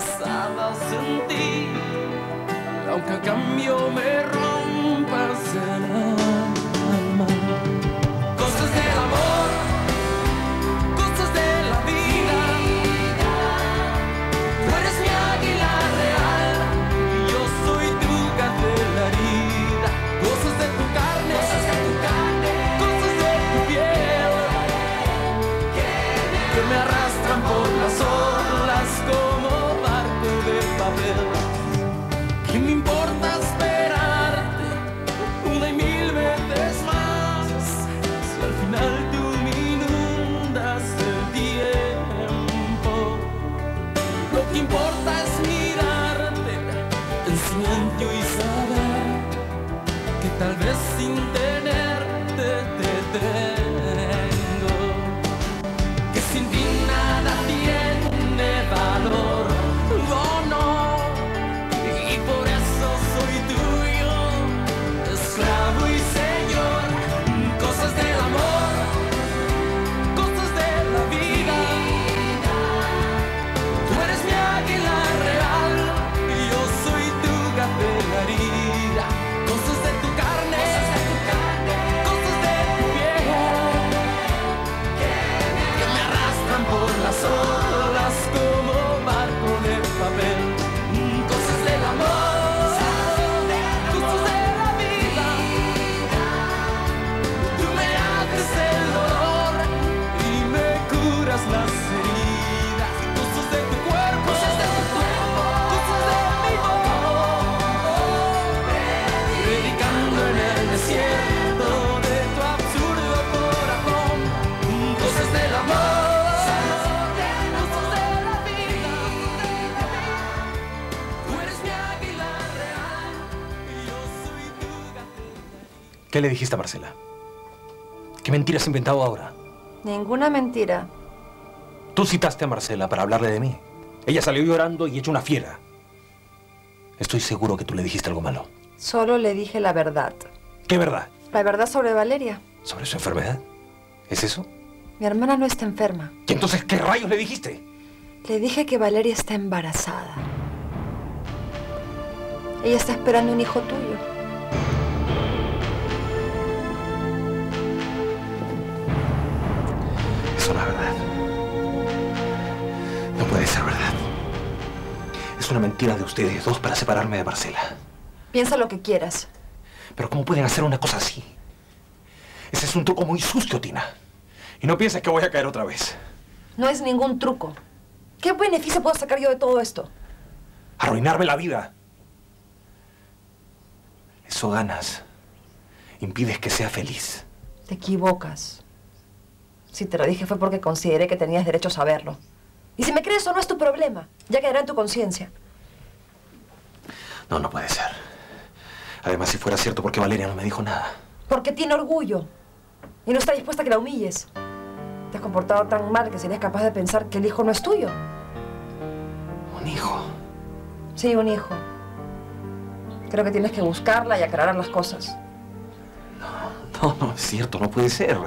basadas en ti. Aunque cambio me ¿Qué le dijiste a Marcela? ¿Qué mentira has inventado ahora? Ninguna mentira. Tú citaste a Marcela para hablarle de mí. Ella salió llorando y hecho una fiera. Estoy seguro que tú le dijiste algo malo. Solo le dije la verdad. ¿Qué verdad? La verdad sobre Valeria. ¿Sobre su enfermedad? ¿Es eso? Mi hermana no está enferma. ¿Y entonces qué rayos le dijiste? Le dije que Valeria está embarazada. Ella está esperando un hijo tuyo. Eso verdad. No puede ser verdad. Es una mentira de ustedes dos para separarme de Marcela. Piensa lo que quieras. Pero ¿cómo pueden hacer una cosa así? Ese es un truco muy sucio, Tina. Y no pienses que voy a caer otra vez. No es ningún truco. ¿Qué beneficio puedo sacar yo de todo esto? Arruinarme la vida. Eso ganas. Impides que sea feliz. Te equivocas. Si te lo dije fue porque consideré que tenías derecho a saberlo. Y si me crees o no es tu problema. Ya quedará en tu conciencia. No, no puede ser. Además, si fuera cierto, ¿por qué Valeria no me dijo nada? Porque tiene orgullo. Y no está dispuesta a que la humilles. Te has comportado tan mal que serías capaz de pensar que el hijo no es tuyo. ¿Un hijo? Sí, un hijo. Creo que tienes que buscarla y aclarar las cosas. No, no es cierto, no puede ser.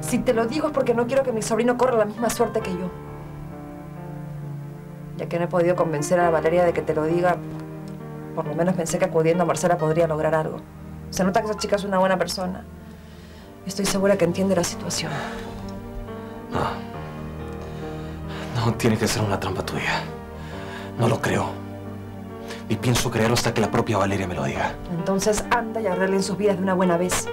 Si te lo digo es porque no quiero que mi sobrino corra la misma suerte que yo. Ya que no he podido convencer a Valeria de que te lo diga, por lo menos pensé que acudiendo a Marcela podría lograr algo. Se nota que esa chica es una buena persona. Estoy segura que entiende la situación. No. No, tiene que ser una trampa tuya. No lo creo. Ni pienso creerlo hasta que la propia Valeria me lo diga. Entonces anda y arreglen sus vidas de una buena vez.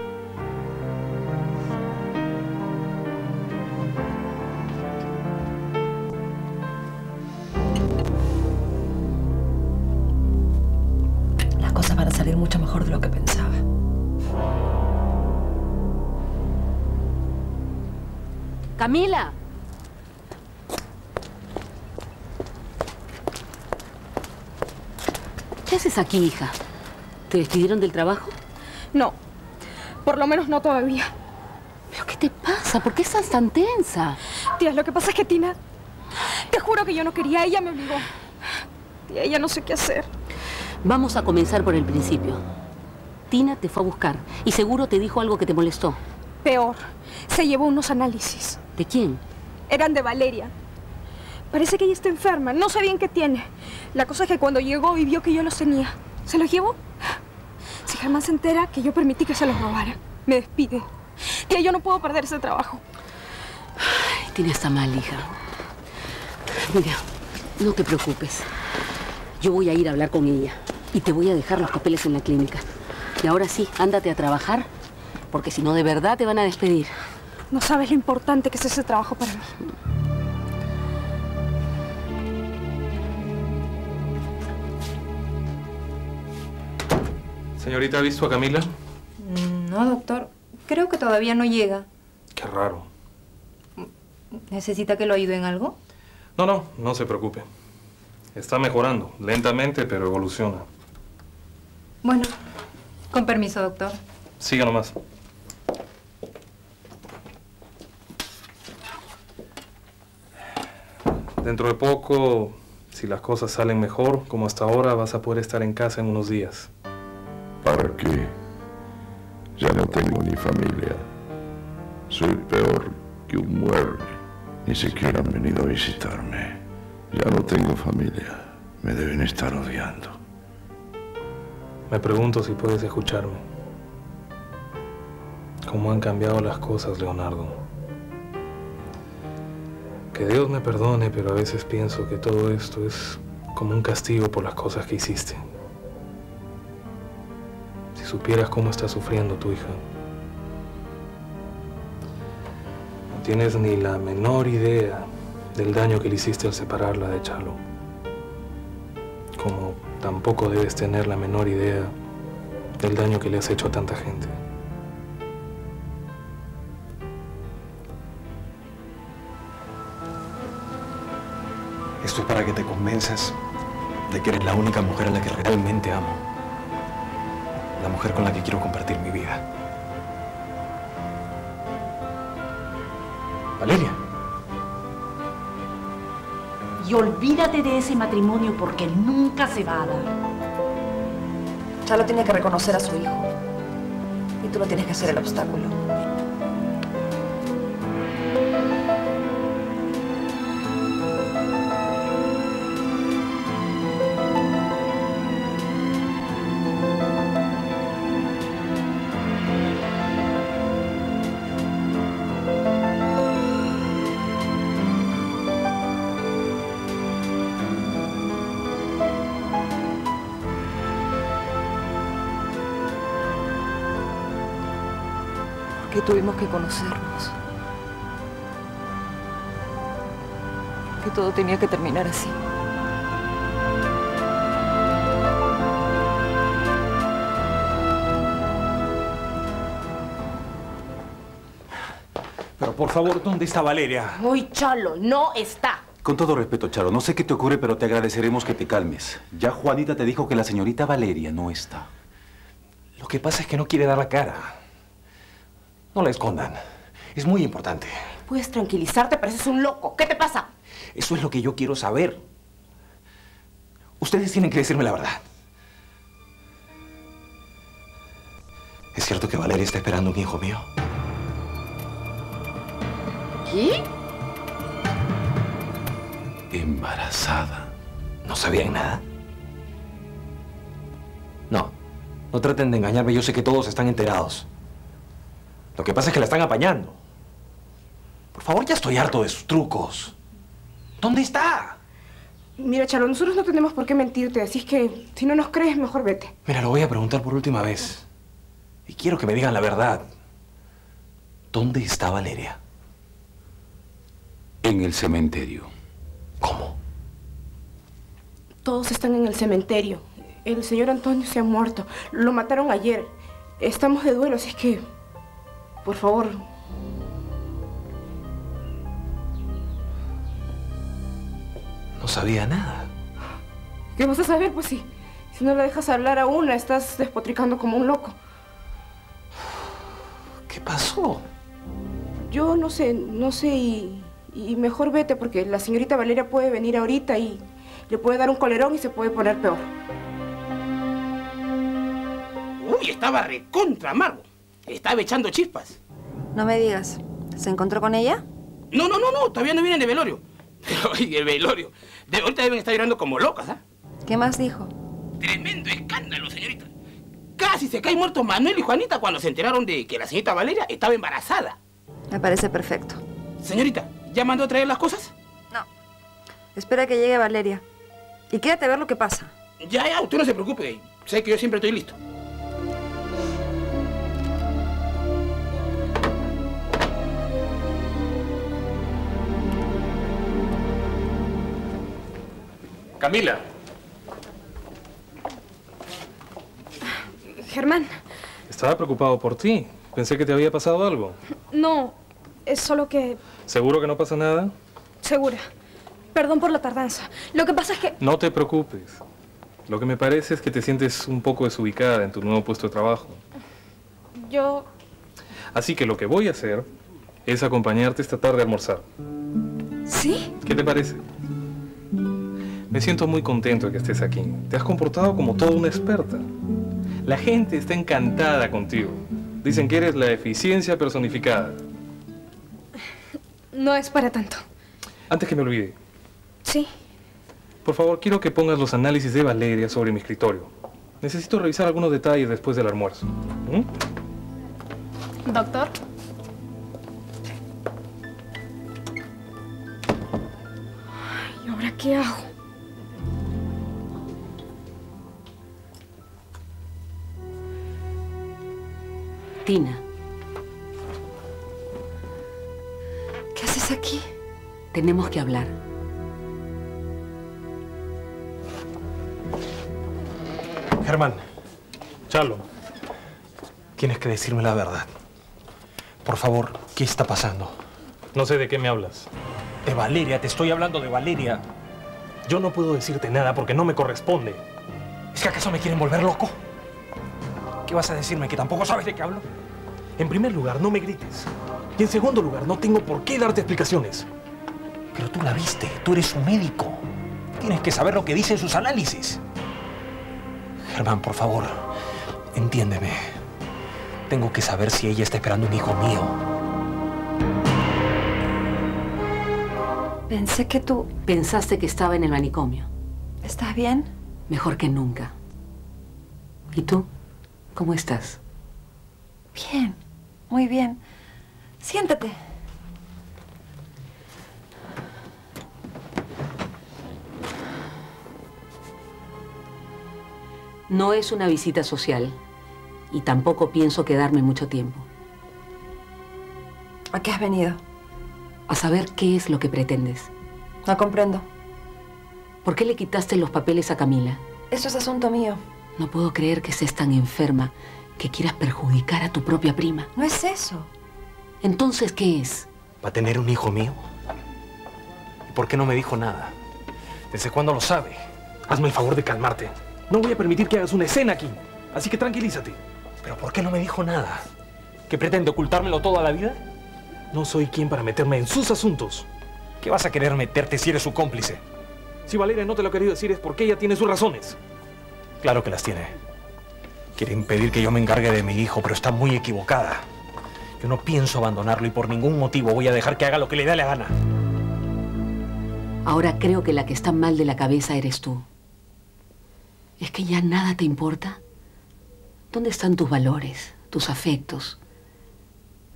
Mucho mejor de lo que pensaba. Camila. ¿Qué haces aquí, hija? ¿Te despidieron del trabajo? No, por lo menos no todavía. ¿Pero qué te pasa? ¿Por qué estás tan tensa? Tía, lo que pasa es que Tina, te juro que yo no quería, ella me obligó. Tía, ella no sé qué hacer. Vamos a comenzar por el principio. Tina te fue a buscar y seguro te dijo algo que te molestó. Peor, se llevó unos análisis. ¿De quién? Eran de Valeria. Parece que ella está enferma. No sé bien qué tiene. La cosa es que cuando llegó y vio que yo los tenía, ¿se los llevó? Si jamás se entera que yo permití que se los robara, me despide. Tía, yo no puedo perder ese trabajo. Tina está mal, hija. Mira, no te preocupes. Yo voy a ir a hablar con ella y te voy a dejar los papeles en la clínica. Y ahora sí, ándate a trabajar, porque si no, de verdad te van a despedir. No sabes lo importante que es ese trabajo para mí. Señorita, ¿ha visto a Camila? Mm, No, doctor. Creo que todavía no llega. Qué raro. ¿Necesita que lo ayude en algo? No, no, no se preocupe. Está mejorando, lentamente, pero evoluciona. Bueno, con permiso, doctor. Siga nomás. Dentro de poco, si las cosas salen mejor, como hasta ahora, vas a poder estar en casa en unos días. ¿Para qué? Ya no tengo ni familia. Soy peor que un mueble. Ni siquiera han venido a visitarme. Ya no tengo familia. Me deben estar odiando. Me pregunto si puedes escucharme. ¿Cómo han cambiado las cosas, Leonardo? Que Dios me perdone, pero a veces pienso que todo esto es como un castigo por las cosas que hiciste. Si supieras cómo está sufriendo tu hija. No tienes ni la menor idea del daño que le hiciste al separarla de Chalo. Como tampoco debes tener la menor idea del daño que le has hecho a tanta gente. Esto es para que te convenzas de que eres la única mujer a la que realmente amo. La mujer con la que quiero compartir mi vida. Valeria. Y olvídate de ese matrimonio porque nunca se va a dar. Chalo tiene que reconocer a su hijo. Y tú no tienes que ser el obstáculo. Tuvimos que conocernos? ¿Por qué todo tenía que terminar así? Pero por favor, ¿dónde está Valeria? Uy, Chalo, no está. Con todo respeto, Charo, no sé qué te ocurre, pero te agradeceremos que te calmes. Ya Juanita te dijo que la señorita Valeria no está. Lo que pasa es que no quiere dar la cara. No la escondan. Es muy importante. Puedes tranquilizarte, pareces un loco. ¿Qué te pasa? Eso es lo que yo quiero saber. Ustedes tienen que decirme la verdad. ¿Es cierto que Valeria está esperando un hijo mío? ¿Qué? Embarazada. ¿No sabían nada? No. No traten de engañarme. Yo sé que todos están enterados. Lo que pasa es que la están apañando. Por favor, ya estoy harto de sus trucos. ¿Dónde está? Mira, Chalo, nosotros no tenemos por qué mentirte, así es que si no nos crees, mejor vete. Mira, lo voy a preguntar por última vez. Y quiero que me digan la verdad. ¿Dónde está Valeria? En el cementerio. ¿Cómo? Todos están en el cementerio. El señor Antonio se ha muerto. Lo mataron ayer. Estamos de duelo, así es que... Por favor. No sabía nada. ¿Qué vas a saber? Pues sí. Si no la dejas hablar a una, estás despotricando como un loco. ¿Qué pasó? Yo no sé, no sé y, y mejor vete porque la señorita Valeria puede venir ahorita y le puede dar un colerón y se puede poner peor. Uy, estaba recontra amargo. Estaba echando chispas. No me digas. ¿Se encontró con ella? No, no, no, no, todavía no vienen de velorio. Oye, el velorio. De, ahorita deben estar llorando como locas, ¿ah? ¿Qué más dijo? Tremendo escándalo, señorita. Casi se caen muertos Manuel y Juanita cuando se enteraron de que la señorita Valeria estaba embarazada. Me parece perfecto. Señorita, ¿ya mandó a traer las cosas? Espera que llegue Valeria. Y quédate a ver lo que pasa. Ya, ya, usted no se preocupe. Sé que yo siempre estoy listo. Camila. Germán, Estaba preocupado por ti. Pensé que te había pasado algo. no, es solo que... ¿Seguro que no pasa nada? Segura. Perdón por la tardanza. Lo que pasa es que... No te preocupes. Lo que me parece es que te sientes un poco desubicada en tu nuevo puesto de trabajo. Yo... Así que lo que voy a hacer es acompañarte esta tarde a almorzar. ¿Sí? ¿Qué te parece? Me siento muy contento de que estés aquí. Te has comportado como toda una experta. La gente está encantada contigo. Dicen que eres la eficiencia personificada. No es para tanto. Antes que me olvide, Sí. por favor, quiero que pongas los análisis de Valeria sobre mi escritorio. Necesito revisar algunos detalles después del almuerzo. ¿Mm? Doctor. Que hablar. Germán. Charlo. Tienes que decirme la verdad. Por favor, ¿qué está pasando? No sé de qué me hablas. De Valeria, te estoy hablando de Valeria. Yo no puedo decirte nada porque no me corresponde. ¿Es que acaso me quieren volver loco? ¿Qué vas a decirme? ¿Que tampoco sabes de qué hablo? En primer lugar, no me grites. Y en segundo lugar, no tengo por qué darte explicaciones. Pero tú la viste, tú eres un médico. Tienes que saber lo que dicen sus análisis. Germán, por favor, entiéndeme. Tengo que saber si ella está esperando un hijo mío. Pensé que tú... Pensaste que estaba en el manicomio. ¿Estás bien? Mejor que nunca. ¿Y tú? ¿Cómo estás? Bien, muy bien. Siéntate. No es una visita social y tampoco pienso quedarme mucho tiempo. ¿A qué has venido? A saber qué es lo que pretendes. No comprendo. ¿Por qué le quitaste los papeles a Camila? Eso es asunto mío. No puedo creer que seas tan enferma que quieras perjudicar a tu propia prima. No es eso. Entonces, ¿qué es? ¿Va a tener un hijo mío? ¿Y por qué no me dijo nada? ¿Desde cuándo lo sabe? Hazme el favor de calmarte. No voy a permitir que hagas una escena aquí. Así que tranquilízate. ¿Pero por qué no me dijo nada? ¿Que pretende ocultármelo toda la vida? No soy quien para meterme en sus asuntos. ¿Qué vas a querer meterte si eres su cómplice? Si Valeria no te lo ha querido decir es porque ella tiene sus razones. Claro que las tiene. Quiere impedir que yo me encargue de mi hijo, pero está muy equivocada. Yo no pienso abandonarlo y por ningún motivo voy a dejar que haga lo que le dé la gana. Ahora creo que la que está mal de la cabeza eres tú. ¿Es que ya nada te importa? ¿Dónde están tus valores, tus afectos?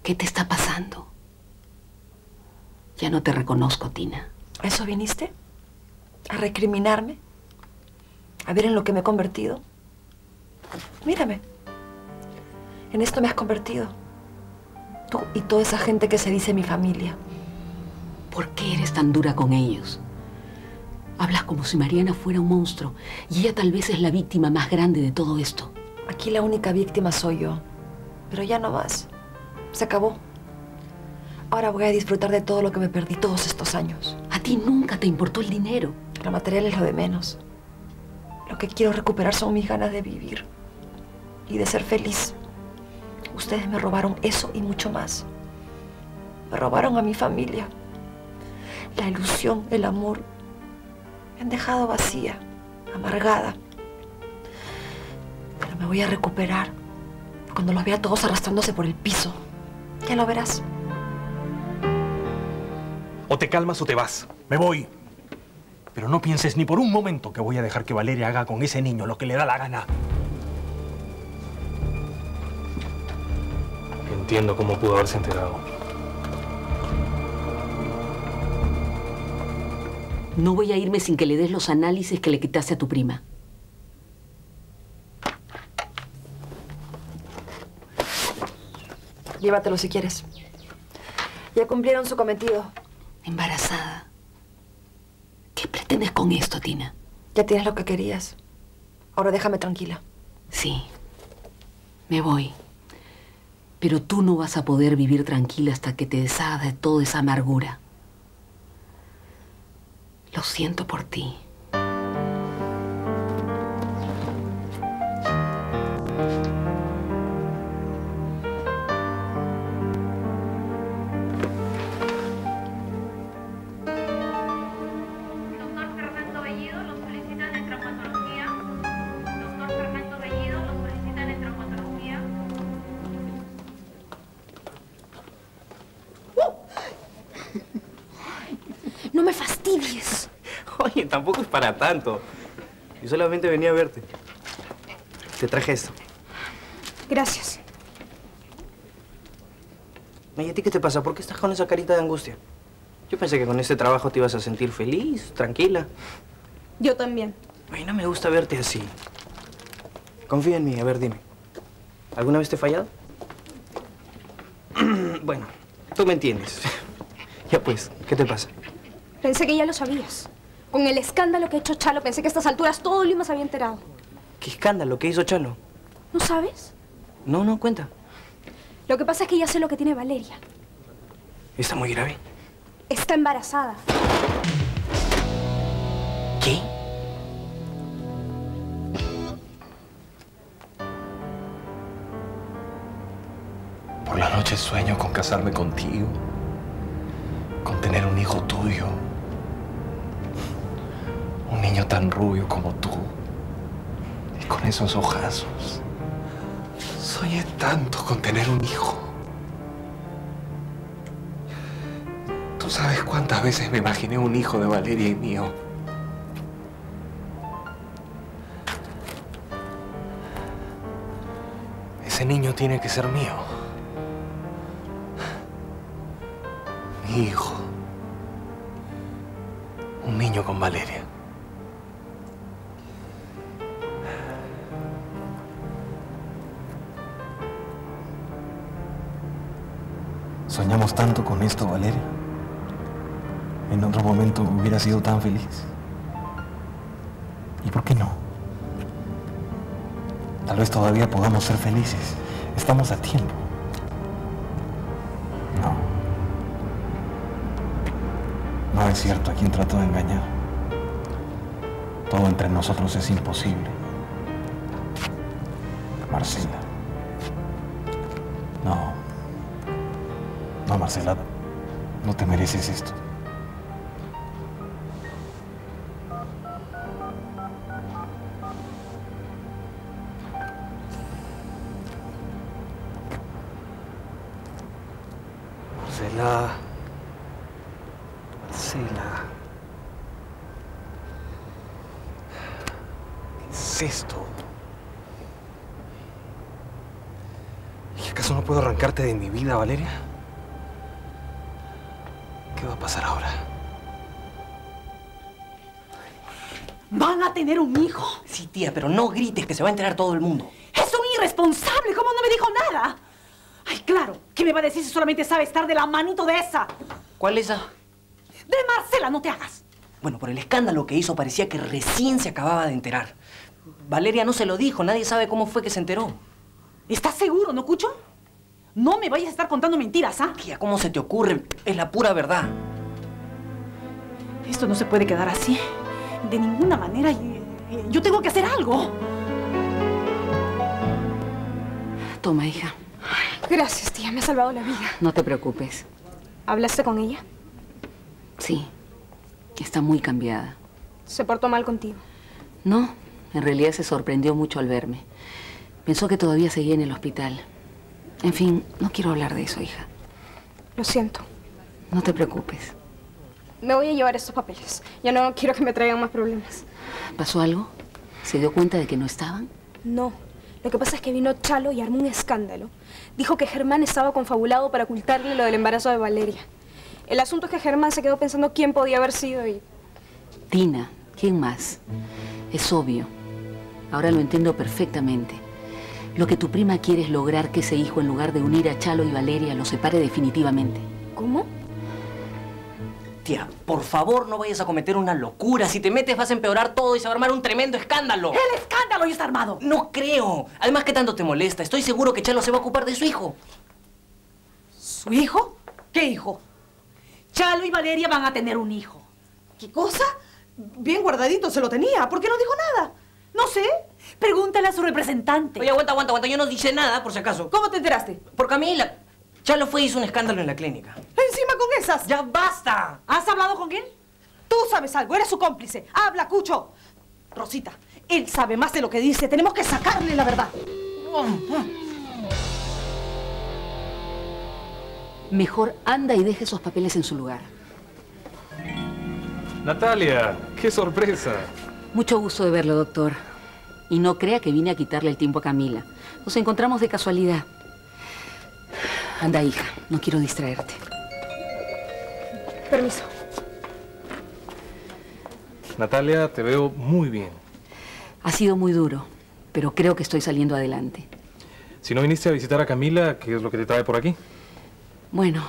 ¿Qué te está pasando? Ya no te reconozco, Tina. ¿A eso viniste? ¿A recriminarme? ¿A ver en lo que me he convertido? Mírame. En esto me has convertido. Tú y toda esa gente que se dice mi familia. ¿Por qué eres tan dura con ellos? Hablas como si Mariana fuera un monstruo y ella tal vez es la víctima más grande de todo esto. Aquí la única víctima soy yo. Pero ya no más. Se acabó. Ahora voy a disfrutar de todo lo que me perdí todos estos años. A ti nunca te importó el dinero. Lo material es lo de menos. Lo que quiero recuperar son mis ganas de vivir y de ser feliz. Ustedes me robaron eso y mucho más. Me robaron a mi familia. La ilusión, el amor. Me han dejado vacía, amargada. Pero me voy a recuperar cuando los vea todos arrastrándose por el piso. Ya lo verás. O te calmas o te vas. Me voy. Pero no pienses ni por un momento que voy a dejar que Valeria haga con ese niño lo que le da la gana. Entiendo cómo pudo haberse enterado. No voy a irme sin que le des los análisis que le quitaste a tu prima. Llévatelo si quieres. Ya cumplieron su cometido. Embarazada. ¿Qué pretendes con esto, Tina? Ya tienes lo que querías. Ahora déjame tranquila. Sí. Me voy. Pero tú no vas a poder vivir tranquila hasta que te deshagas de toda esa amargura. Lo siento por ti. Tanto. Yo solamente venía a verte. Te traje esto. Gracias. ¿Y a ti qué te pasa? ¿Por qué estás con esa carita de angustia? Yo pensé que con este trabajo te ibas a sentir feliz, tranquila. Yo también. Ay, no me gusta verte así. Confía en mí, a ver, dime. ¿Alguna vez te he fallado? bueno, tú me entiendes. ya pues, ¿qué te pasa? Pensé que ya lo sabías. Con el escándalo que ha hecho Chalo, pensé que a estas alturas todo Lima se había enterado. ¿Qué escándalo? ¿Qué hizo Chalo? ¿No sabes? No, no, cuenta. Lo que pasa es que ya sé lo que tiene Valeria. Está muy grave. Está embarazada. ¿Qué? Por la noche sueño con casarme contigo, con tener un hijo tuyo, un niño tan rubio como tú, y con esos ojazos. Soñé tanto con tener un hijo. Tú sabes cuántas veces me imaginé un hijo de Valeria y mío. Ese niño tiene que ser mío. Mi hijo. Un niño con Valeria. Soñamos tanto con esto, Valeria. En otro momento hubiera sido tan feliz. ¿Y por qué no? Tal vez todavía podamos ser felices. Estamos a tiempo. No. No es cierto a quien trato de engañar. Todo entre nosotros es imposible. Marcela. No. No, Marcela. No te mereces esto. Marcela. Marcela. ¿Qué es esto? ¿Y acaso no puedo arrancarte de mi vida, Valeria? Tía, pero no grites que se va a enterar todo el mundo. ¡Es un irresponsable! ¿Cómo no me dijo nada? Ay, claro. ¿Qué me va a decir si solamente sabe estar de la manito de esa? ¿Cuál es esa? De Marcela, no te hagas. Bueno, por el escándalo que hizo parecía que recién se acababa de enterar. Valeria no se lo dijo, nadie sabe cómo fue que se enteró. ¿Estás seguro, no, Cucho? No me vayas a estar contando mentiras, ¿ah? Tía, ¿cómo se te ocurre? Es la pura verdad. Esto no se puede quedar así. De ninguna manera. Y- Yo tengo que hacer algo. Toma, hija. Gracias, tía. Me ha salvado la vida. No te preocupes. ¿Hablaste con ella? Sí. Está muy cambiada. Se portó mal contigo. No, en realidad se sorprendió mucho al verme. Pensó que todavía seguía en el hospital. En fin, no quiero hablar de eso, hija. Lo siento. No te preocupes. Me voy a llevar estos papeles. Ya no quiero que me traigan más problemas. ¿Pasó algo? ¿Se dio cuenta de que no estaban? No. Lo que pasa es que vino Chalo y armó un escándalo. Dijo que Germán estaba confabulado para ocultarle lo del embarazo de Valeria. El asunto es que Germán se quedó pensando quién podía haber sido y... Tina, ¿quién más? Es obvio. Ahora lo entiendo perfectamente. Lo que tu prima quiere es lograr que ese hijo, en lugar de unir a Chalo y Valeria, lo separe definitivamente. ¿Cómo? Por favor no vayas a cometer una locura. Si te metes vas a empeorar todo y se va a armar un tremendo escándalo. ¡El escándalo ya está armado! No creo. Además, ¿qué tanto te molesta? Estoy seguro que Chalo se va a ocupar de su hijo. ¿Su hijo? ¿Qué hijo? Chalo y Valeria van a tener un hijo. ¿Qué cosa? Bien guardadito se lo tenía. ¿Por qué no dijo nada? No sé. Pregúntale a su representante. Oye, aguanta, aguanta, aguanta. Yo no dije nada, por si acaso. ¿Cómo te enteraste? Por Camila. Chalo fue y hizo un escándalo en la clínica. Encima con esas. ¡Ya basta! ¿Has hablado con él? Tú sabes algo, eres su cómplice. Habla, Cucho. Rosita, él sabe más de lo que dice. Tenemos que sacarle la verdad. Mejor anda y deje esos papeles en su lugar. Natalia, qué sorpresa. Mucho gusto de verlo, doctor. Y no crea que vine a quitarle el tiempo a Camila. Nos encontramos de casualidad. Anda, hija, no quiero distraerte. Permiso. Natalia, te veo muy bien. Ha sido muy duro, pero creo que estoy saliendo adelante. Si no viniste a visitar a Camila, ¿qué es lo que te trae por aquí? Bueno,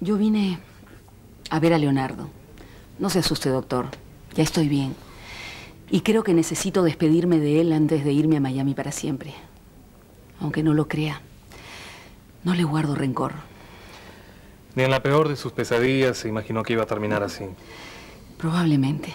yo vine a ver a Leonardo. No se asuste, doctor. Ya estoy bien. Y creo que necesito despedirme de él antes de irme a Miami para siempre. Aunque no lo crea, no le guardo rencor. Ni en la peor de sus pesadillas se imaginó que iba a terminar así. Probablemente.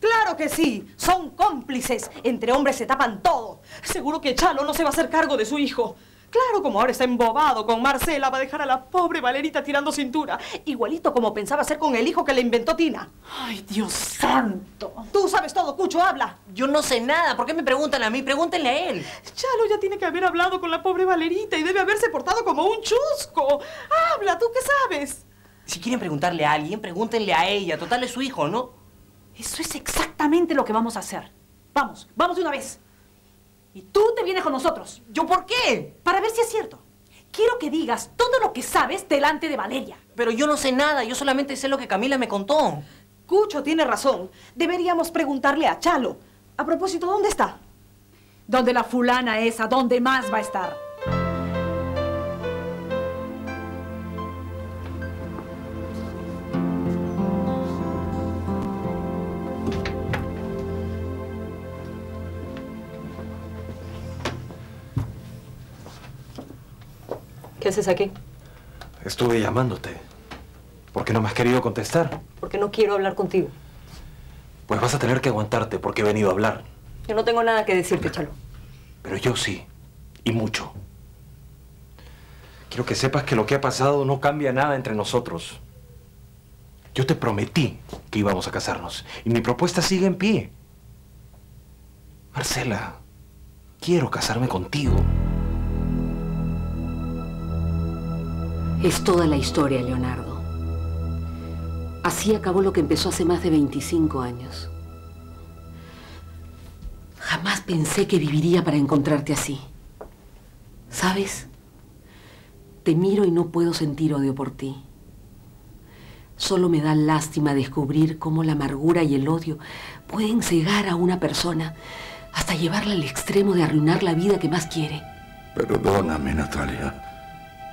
Claro que sí. Son cómplices. Entre hombres se tapan todo. Seguro que Chalo no se va a hacer cargo de su hijo. Claro, como ahora está embobado con Marcela, va a dejar a la pobre Valerita tirando cintura. Igualito como pensaba hacer con el hijo que le inventó Tina. Ay, Dios santo. Tú sabes todo, Cucho, habla. Yo no sé nada. ¿Por qué me preguntan a mí? Pregúntenle a él. Chalo ya tiene que haber hablado con la pobre Valerita y debe haberse portado como un chusco. Habla, ¿tú qué sabes? Si quieren preguntarle a alguien, pregúntenle a ella. Total es su hijo, ¿no? Eso es exactamente lo que vamos a hacer. Vamos, vamos de una vez. Y tú te vienes con nosotros. ¿Yo por qué? Para ver si es cierto. Quiero que digas todo lo que sabes delante de Valeria. Pero yo no sé nada. Yo solamente sé lo que Camila me contó. Cucho tiene razón. Deberíamos preguntarle a Chalo. A propósito, ¿dónde está? ¿Dónde la fulana esa? ¿Dónde más va a estar? ¿Qué haces aquí? Estuve llamándote. ¿Por qué no me has querido contestar? Porque no quiero hablar contigo. Pues vas a tener que aguantarte porque he venido a hablar. Yo no tengo nada que decirte, Chalo. Pero yo sí. Y mucho. Quiero que sepas que lo que ha pasado no cambia nada entre nosotros. Yo te prometí que íbamos a casarnos. Y mi propuesta sigue en pie. Marcela, quiero casarme contigo. Es toda la historia, Leonardo. Así acabó lo que empezó hace más de 25 años. Jamás pensé que viviría para encontrarte así. ¿Sabes? Te miro y no puedo sentir odio por ti. Solo me da lástima descubrir cómo la amargura y el odio pueden cegar a una persona hasta llevarla al extremo de arruinar la vida que más quiere. Perdóname, Natalia.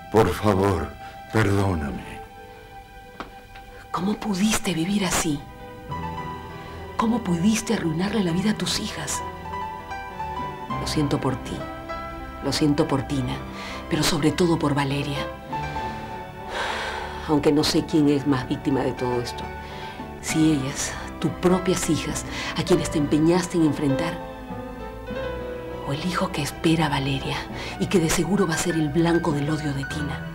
Por favor, perdóname. ¿Cómo pudiste vivir así? ¿Cómo pudiste arruinarle la vida a tus hijas? Lo siento por ti. Lo siento por Tina, pero sobre todo por Valeria. Aunque no sé quién es más víctima de todo esto. Si ellas, tus propias hijas, a quienes te empeñaste en enfrentar, o el hijo que espera Valeria y que de seguro va a ser el blanco del odio de Tina.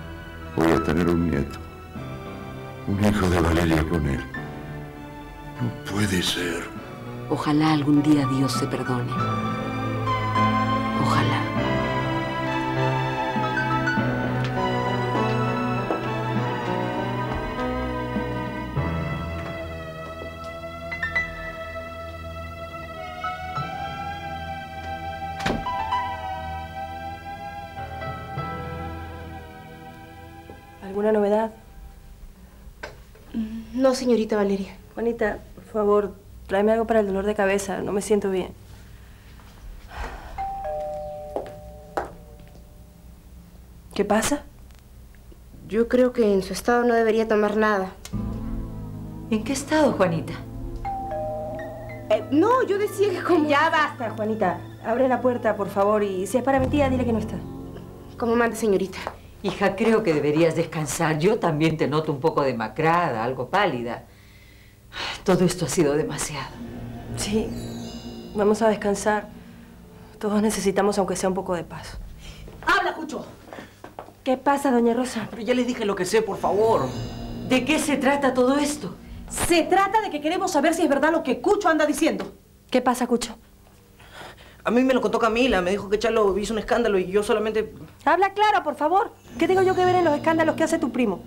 Voy a tener un nieto. Un hijo de Valeria con él. No puede ser. Ojalá algún día Dios se perdone. ¿Alguna novedad? No, señorita Valeria. Juanita, por favor, tráeme algo para el dolor de cabeza. No me siento bien. ¿Qué pasa? Yo creo que en su estado no debería tomar nada. ¿En qué estado, Juanita? Eh, no, yo decía que como... Ya basta, Juanita. Abre la puerta, por favor, y si es para mi tía, dile que no está. Como mande, señorita. Hija, creo que deberías descansar. Yo también te noto un poco demacrada, algo pálida. Todo esto ha sido demasiado. Sí, vamos a descansar. Todos necesitamos, aunque sea un poco de paz. ¡Habla, Cucho! ¿Qué pasa, doña Rosa? Pero ya les dije lo que sé, por favor. ¿De qué se trata todo esto? Se trata de que queremos saber si es verdad lo que Cucho anda diciendo. ¿Qué pasa, Cucho? A mí me lo contó Camila. Me dijo que Chalo hizo un escándalo y yo solamente... Habla claro, por favor. ¿Qué tengo yo que ver en los escándalos que hace tu primo?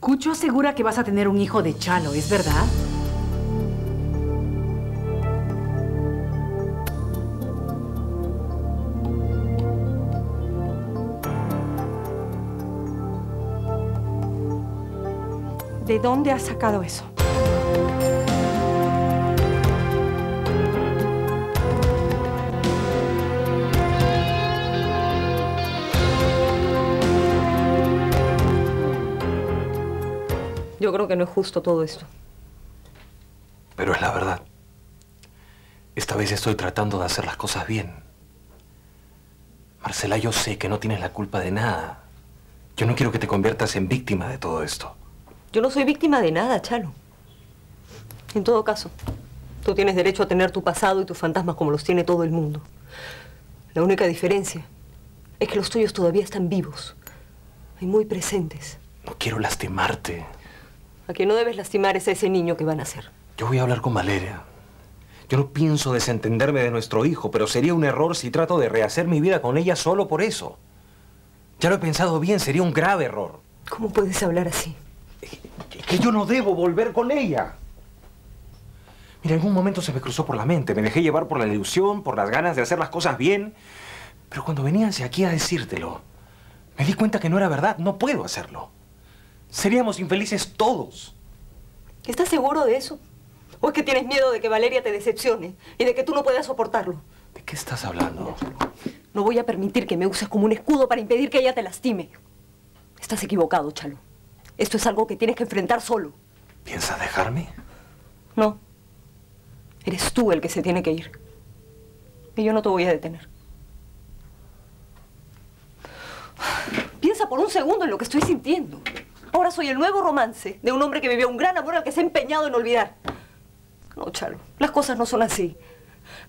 Cucho asegura que vas a tener un hijo de Chalo, ¿es verdad? ¿De dónde has sacado eso? Yo creo que no es justo todo esto. Pero es la verdad. Esta vez estoy tratando de hacer las cosas bien. Marcela, yo sé que no tienes la culpa de nada. Yo no quiero que te conviertas en víctima de todo esto. Yo no soy víctima de nada, Chalo. En todo caso, tú tienes derecho a tener tu pasado y tus fantasmas como los tiene todo el mundo. La única diferencia es que los tuyos todavía están vivos y muy presentes. No quiero lastimarte. A quien no debes lastimar es a ese niño que van a ser. Yo voy a hablar con Valeria. Yo no pienso desentenderme de nuestro hijo, pero sería un error si trato de rehacer mi vida con ella solo por eso. Ya lo he pensado bien, sería un grave error. ¿Cómo puedes hablar así? Que yo no debo volver con ella. Mira, en algún momento se me cruzó por la mente. Me dejé llevar por la ilusión, por las ganas de hacer las cosas bien. Pero cuando venía hacia aquí a decírtelo, me di cuenta que no era verdad. No puedo hacerlo. Seríamos infelices todos. ¿Estás seguro de eso? ¿O es que tienes miedo de que Valeria te decepcione y de que tú no puedas soportarlo? ¿De qué estás hablando? No voy a permitir que me uses como un escudo para impedir que ella te lastime. Estás equivocado, Chalo. Esto es algo que tienes que enfrentar solo. ¿Piensas dejarme? No. Eres tú el que se tiene que ir. Y yo no te voy a detener. Piensa por un segundo en lo que estoy sintiendo. Ahora soy el nuevo romance de un hombre que vivió un gran amor al que se ha empeñado en olvidar. No, Chalo, las cosas no son así.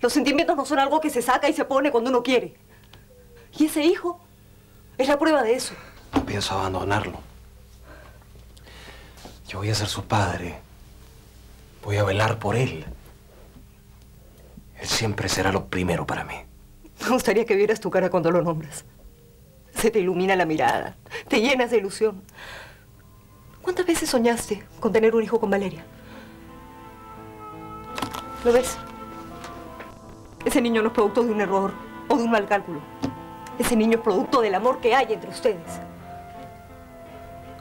Los sentimientos no son algo que se saca y se pone cuando uno quiere. Y ese hijo es la prueba de eso. No pienso abandonarlo. Yo voy a ser su padre. Voy a velar por él. Él siempre será lo primero para mí. Me gustaría que vieras tu cara cuando lo nombras. Se te ilumina la mirada, te llenas de ilusión. ¿Cuántas veces soñaste con tener un hijo con Valeria? ¿Lo ves? Ese niño no es producto de un error o de un mal cálculo. Ese niño es producto del amor que hay entre ustedes.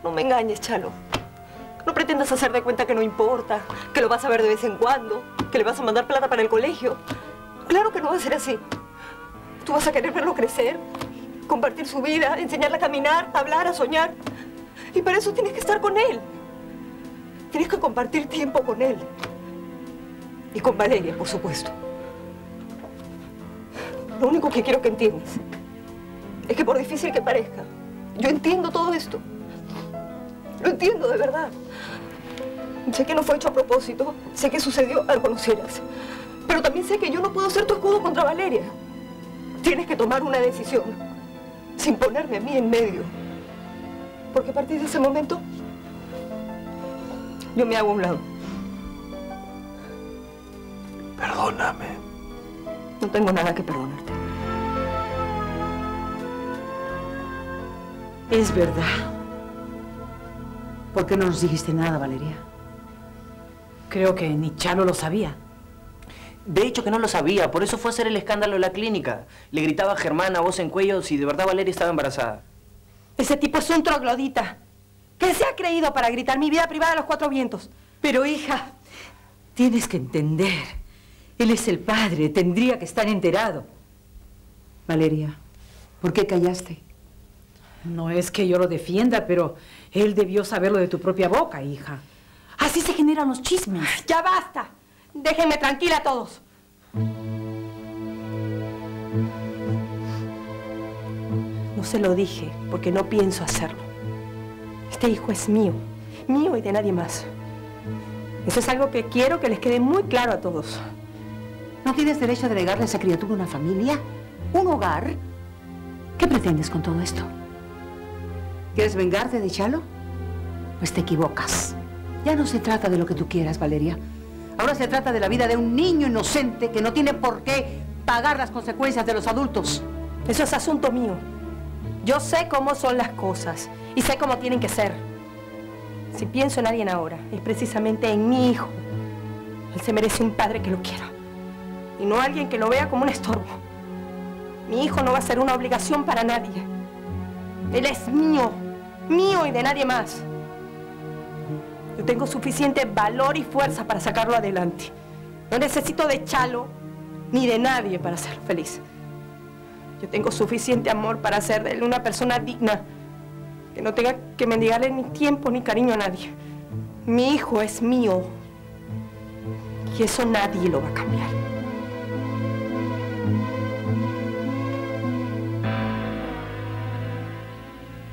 No me engañes, Chalo. No pretendas hacer de cuenta que no importa, que lo vas a ver de vez en cuando, que le vas a mandar plata para el colegio. Claro que no va a ser así. Tú vas a querer verlo crecer, compartir su vida, enseñarle a caminar, a hablar, a soñar. Y para eso tienes que estar con él. Tienes que compartir tiempo con él. Y con Valeria, por supuesto. Lo único que quiero que entiendas es que por difícil que parezca, yo entiendo todo esto. Lo entiendo de verdad. Sé que no fue hecho a propósito, sé que sucedió al conocerlas. Pero también sé que yo no puedo ser tu escudo contra Valeria. Tienes que tomar una decisión, sin ponerme a mí en medio. Porque a partir de ese momento, yo me hago a un lado. Perdóname. No tengo nada que perdonarte. Es verdad. ¿Por qué no nos dijiste nada, Valeria? Creo que ni Chalo lo sabía. De hecho que no lo sabía, por eso fue a hacer el escándalo en la clínica. Le gritaba a Germán a voz en cuello si de verdad Valeria estaba embarazada. Ese tipo es un troglodita. ¿Qué se ha creído para gritar mi vida privada a los cuatro vientos? Pero hija, tienes que entender. Él es el padre, tendría que estar enterado. Valeria, ¿por qué callaste? No es que yo lo defienda, pero él debió saberlo de tu propia boca, hija. Así se generan los chismes. ¡Ya basta! Déjenme tranquila a todos. No se lo dije porque no pienso hacerlo. Este hijo es mío, mío y de nadie más. Eso es algo que quiero que les quede muy claro a todos. ¿No tienes derecho de negarle a esa criatura una familia? ¿Un hogar? ¿Qué pretendes con todo esto? ¿Quieres vengarte de Chalo? Pues te equivocas. Ya no se trata de lo que tú quieras, Valeria. Ahora se trata de la vida de un niño inocente que no tiene por qué pagar las consecuencias de los adultos. Eso es asunto mío. Yo sé cómo son las cosas y sé cómo tienen que ser. Si pienso en alguien ahora, es precisamente en mi hijo. Él se merece un padre que lo quiera y no alguien que lo vea como un estorbo. Mi hijo no va a ser una obligación para nadie. Él es mío, mío y de nadie más. Yo tengo suficiente valor y fuerza para sacarlo adelante. No necesito de Chalo ni de nadie para hacerlo feliz. Yo tengo suficiente amor para hacer de él una persona digna, que no tenga que mendigarle ni tiempo ni cariño a nadie. Mi hijo es mío y eso nadie lo va a cambiar.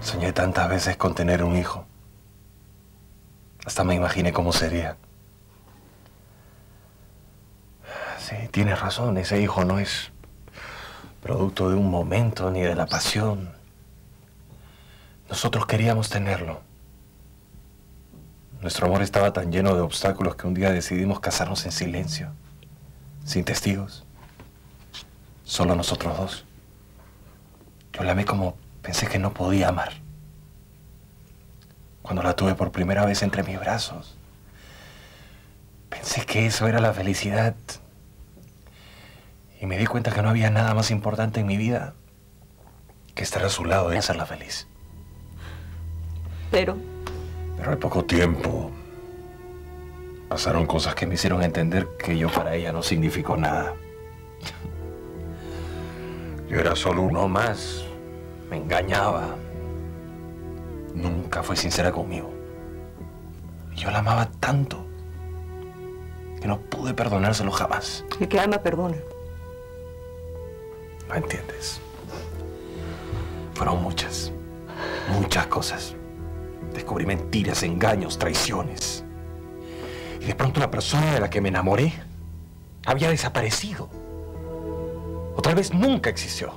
Soñé tantas veces con tener un hijo. Hasta me imaginé cómo sería. Sí, tienes razón, ese hijo no es producto de un momento ni de la pasión. Nosotros queríamos tenerlo. Nuestro amor estaba tan lleno de obstáculos que un día decidimos casarnos en silencio, sin testigos, solo nosotros dos. Yo la amé como pensé que no podía amar. Cuando la tuve por primera vez entre mis brazos, pensé que eso era la felicidad. Y me di cuenta que no había nada más importante en mi vida que estar a su lado y hacerla feliz. Pero Pero al poco tiempo pasaron cosas que me hicieron entender que yo para ella no significó nada. Yo era solo uno más. Me engañaba. Nunca fue sincera conmigo. Yo la amaba tanto que no pude perdonárselo jamás. el que ama perdona. ¿No entiendes? Fueron muchas, muchas cosas. Descubrí mentiras, engaños, traiciones. Y de pronto la persona de la que me enamoré había desaparecido. O tal vez nunca existió.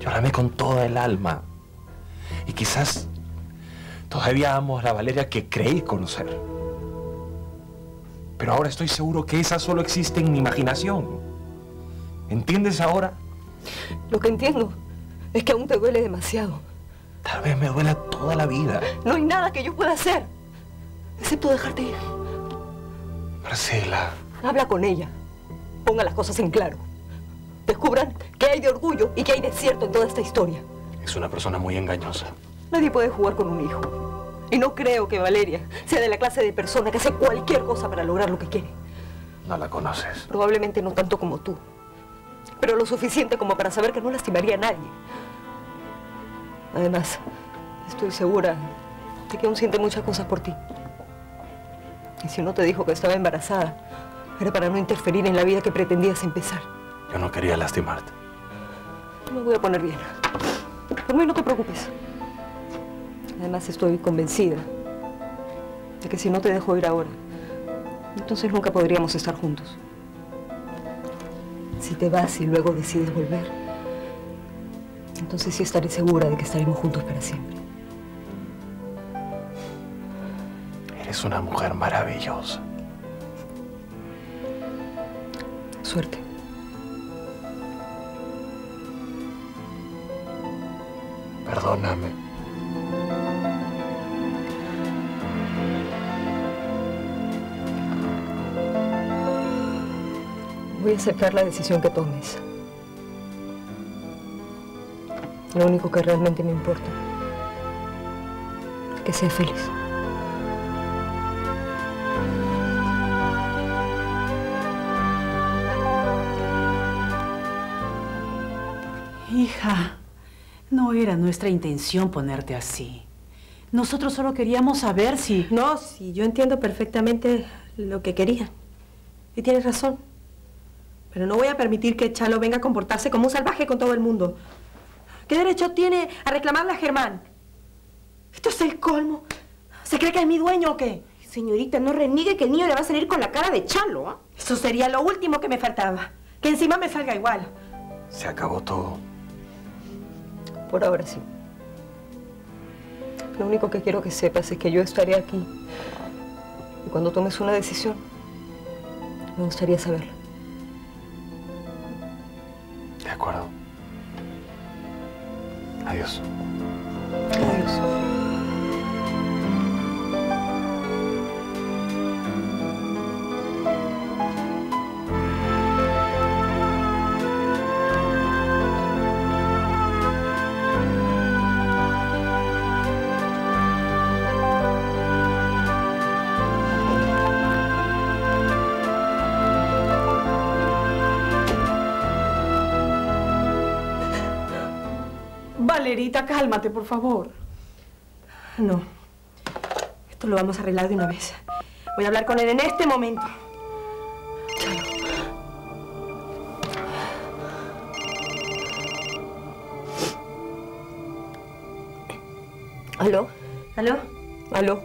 Yo con toda el alma. Y quizás todavía amo a la Valeria que creí conocer. Pero ahora estoy seguro que esa solo existe en mi imaginación. ¿Entiendes ahora? Lo que entiendo es que aún te duele demasiado. Tal vez me duela toda la vida. No hay nada que yo pueda hacer, excepto dejarte ir. Marcela, Habla con ella. Ponga las cosas en claro. Descubran qué hay de orgullo y qué hay de cierto en toda esta historia. es una persona muy engañosa. Nadie puede jugar con un hijo. Y no creo que Valeria sea de la clase de persona que hace cualquier cosa para lograr lo que quiere. No la conoces. Probablemente no tanto como tú. Pero lo suficiente como para saber que no lastimaría a nadie. Además, estoy segura de que aún siente muchas cosas por ti. Y si no te dijo que estaba embarazada, era para no interferir en la vida que pretendías empezar. Yo no quería lastimarte. Me voy a poner bien. Por mí no te preocupes. Además estoy convencida de que si no te dejo ir ahora, entonces nunca podríamos estar juntos. Si te vas y luego decides volver, entonces sí estaré segura de que estaremos juntos para siempre. Eres una mujer maravillosa. Suerte. Perdóname. Voy a aceptar la decisión que tomes. Lo único que realmente me importa es que sea feliz. Hija, no era nuestra intención ponerte así. Nosotros solo queríamos saber si... No, sí, yo entiendo perfectamente lo que quería. Y tienes razón. Pero no voy a permitir que Chalo venga a comportarse como un salvaje con todo el mundo. ¿Qué derecho tiene a reclamarle a Germán? Esto es el colmo. ¿Se cree que es mi dueño o qué? Señorita, no reniegue que el niño le va a salir con la cara de Chalo, ¿ah? Eso sería lo último que me faltaba. Que encima me salga igual. Se acabó todo. Por ahora sí. Lo único que quiero que sepas es que yo estaré aquí. Y cuando tomes una decisión, me gustaría saberlo. Acuerdo. Adiós. Adiós. Valerita, cálmate, por favor. No. Esto lo vamos a arreglar de una vez. Voy a hablar con él en este momento. ¿Aló? ¿Aló? ¿Aló?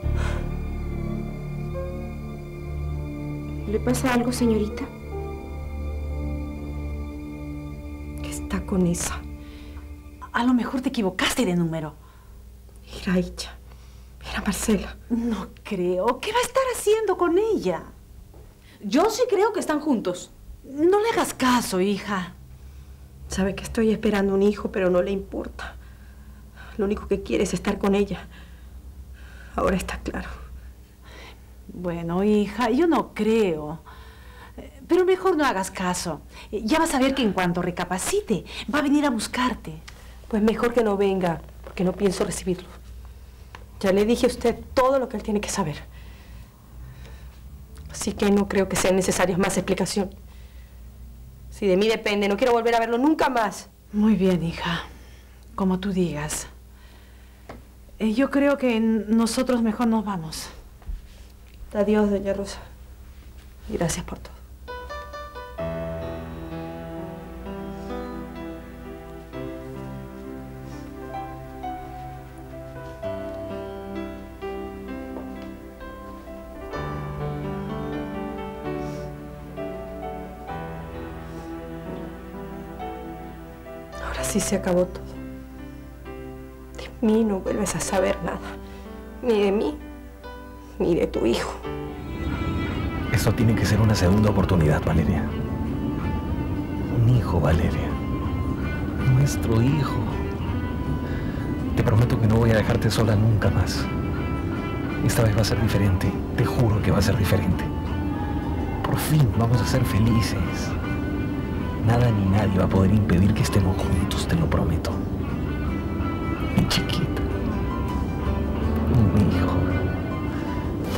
¿Le pasa algo, señorita? ¿Qué está con esa? A lo mejor te equivocaste de número. Era ella. Era Marcela. No creo. ¿Qué va a estar haciendo con ella? Yo sí creo que están juntos. No le hagas caso, hija. Sabe que estoy esperando un hijo, pero no le importa. Lo único que quiere es estar con ella. Ahora está claro. Bueno, hija, yo no creo. Pero mejor no hagas caso. Ya vas a ver que en cuanto recapacite, va a venir a buscarte. Pues mejor que no venga, porque no pienso recibirlo. Ya le dije a usted todo lo que él tiene que saber. Así que no creo que sean necesarias más explicaciones. Si de mí depende, no quiero volver a verlo nunca más. Muy bien, hija. Como tú digas. Eh, Yo creo que nosotros mejor nos vamos. Adiós, doña Rosa. Y gracias por todo. Se acabó todo. De mí no vuelves a saber nada. Ni de mí, ni de tu hijo. Esto tiene que ser una segunda oportunidad, Valeria. Un hijo, Valeria. Nuestro hijo. Te prometo que no voy a dejarte sola nunca más. Esta vez va a ser diferente. Te juro que va a ser diferente. Por fin vamos a ser felices. Nada ni nadie va a poder impedir que estemos juntos, te lo prometo. Mi chiquita. Mi hijo.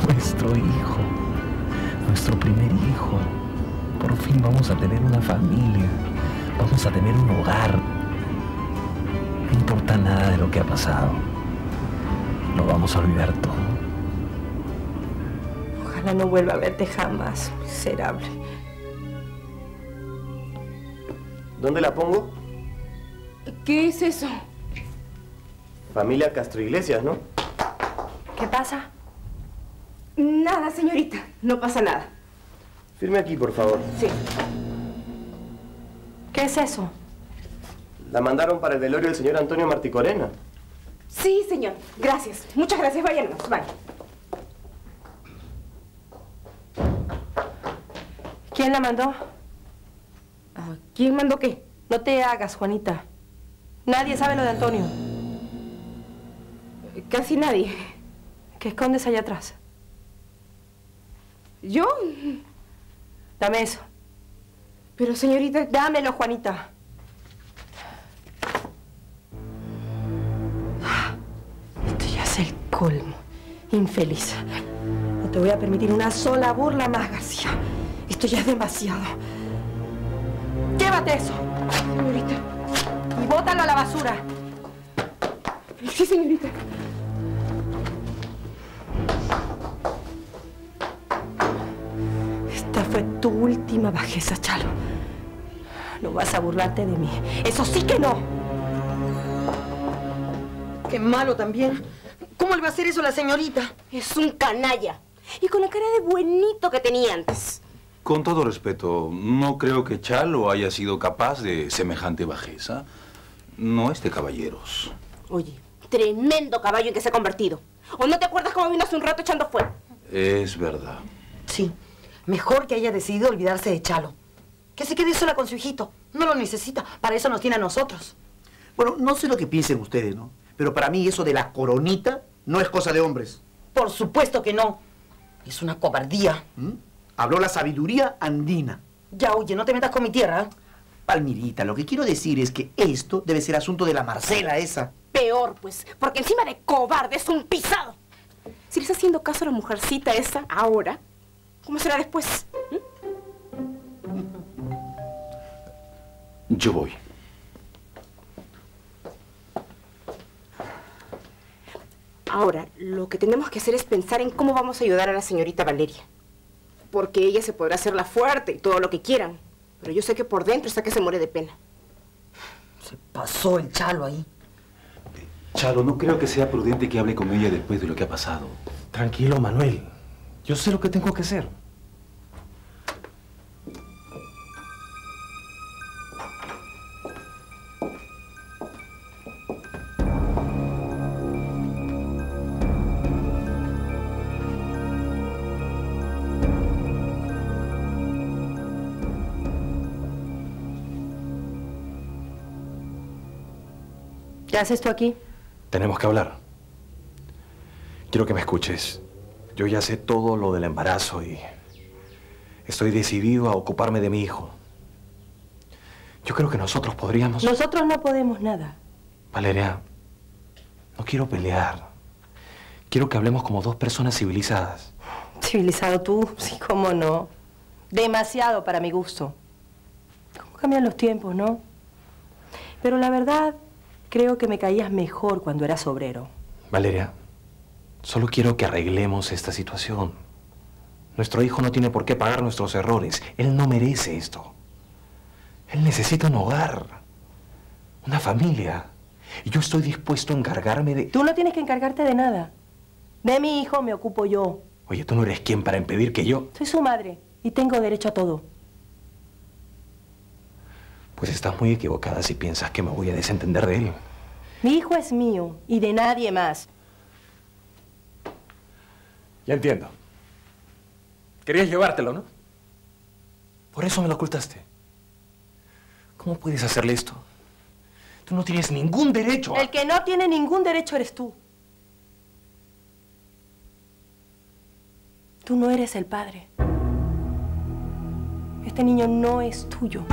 Nuestro hijo. Nuestro primer hijo. Por fin vamos a tener una familia. Vamos a tener un hogar. No importa nada de lo que ha pasado. Lo vamos a olvidar todo. Ojalá no vuelva a verte jamás, miserable. ¿Dónde la pongo? ¿Qué es eso? Familia Castro Iglesias, ¿no? ¿Qué pasa? Nada, señorita. No pasa nada. Firme aquí, por favor. Sí. ¿Qué es eso? La mandaron para el velorio del señor Antonio Marticorena. Sí, señor. Gracias. Muchas gracias. Váyanos. Vaya. ¿Quién la mandó? Ah, ¿Quién mandó qué? No te hagas, Juanita. Nadie sabe lo de Antonio. Eh, casi nadie. ¿Qué escondes allá atrás? ¿Yo? Dame eso. Pero, señorita... Dámelo, Juanita. Ah, esto ya es el colmo. Infeliz. No te voy a permitir una sola burla más, García. Esto ya es demasiado. Llévate eso, señorita. Y bótalo a la basura. Sí, señorita. Esta fue tu última bajeza, Chalo. No vas a burlarte de mí. Eso sí que no. Qué malo también. ¿Cómo le va a hacer eso a la señorita? Es un canalla. Y con la cara de buenito que tenía antes. Con todo respeto, no creo que Chalo haya sido capaz de semejante bajeza. No es de caballeros. Oye, tremendo caballo en que se ha convertido. ¿O no te acuerdas cómo vino hace un rato echando fuego? Es verdad. Sí. Mejor que haya decidido olvidarse de Chalo. Que se quede sola con su hijito. No lo necesita. Para eso nos tiene a nosotros. Bueno, no sé lo que piensen ustedes, ¿no? Pero para mí eso de la coronita no es cosa de hombres. Por supuesto que no. Es una cobardía. ¿Mm? Habló la sabiduría andina. Ya, oye, no te metas con mi tierra. ¿eh? Palmirita, lo que quiero decir es que esto debe ser asunto de la Marcela esa. Peor, pues, porque encima de cobarde es un pisado. Si le está haciendo caso a la mujercita esa ahora, ¿cómo será después? Yo voy. Ahora, lo que tenemos que hacer es pensar en cómo vamos a ayudar a la señorita Valeria. Porque ella se podrá hacer la fuerte y todo lo que quieran. Pero yo sé que por dentro está que se muere de pena. Se pasó el chalo ahí. Chalo, no creo que sea prudente que hable con ella después de lo que ha pasado. Tranquilo, Manuel. Yo sé lo que tengo que hacer. ¿Qué haces tú aquí? Tenemos que hablar. Quiero que me escuches. Yo ya sé todo lo del embarazo y estoy decidido a ocuparme de mi hijo. Yo creo que nosotros podríamos... Nosotros no podemos nada. Valeria, no quiero pelear. Quiero que hablemos como dos personas civilizadas. Civilizado tú, sí, cómo no. Demasiado para mi gusto. ¿Cómo cambian los tiempos, no? Pero la verdad, creo que me caías mejor cuando eras obrero. Valeria, solo quiero que arreglemos esta situación. Nuestro hijo no tiene por qué pagar nuestros errores. Él no merece esto. Él necesita un hogar, una familia. Y yo estoy dispuesto a encargarme de... Tú no tienes que encargarte de nada. De mi hijo me ocupo yo. Oye, tú no eres quien para impedir que yo... Soy su madre y tengo derecho a todo. Pues estás muy equivocada si piensas que me voy a desentender de él. Mi hijo es mío y de nadie más. Ya entiendo. Querías llevártelo, ¿no? Por eso me lo ocultaste. ¿Cómo puedes hacerle esto? Tú no tienes ningún derecho a... El que no tiene ningún derecho eres tú. Tú no eres el padre. Este niño no es tuyo.